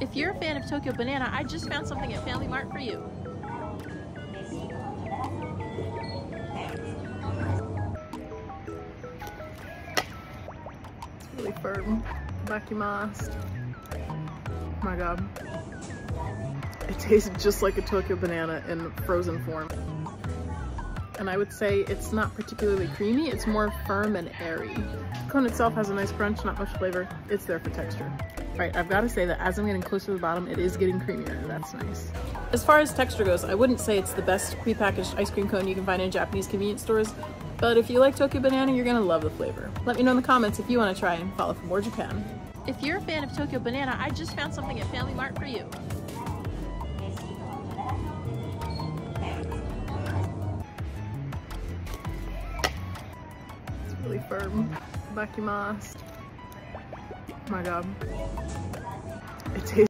If you're a fan of Tokyo Banana, I just found something at Family Mart for you. It's really firm. Bakimasu. Oh my god. It tastes just like a Tokyo banana in frozen form. And I would say it's not particularly creamy, it's more firm and airy. The cone itself has a nice crunch, not much flavor. It's there for texture. All right, I've got to say that as I'm getting closer to the bottom, it is getting creamier. That's nice. As far as texture goes, I wouldn't say it's the best prepackaged ice cream cone you can find in Japanese convenience stores, but if you like Tokyo Banana, you're gonna love the flavor. Let me know in the comments if you want to try and follow for more Japan. If you're a fan of Tokyo Banana, I just found something at Family Mart for you. It's really firm. Bakimasu. My god. It tastes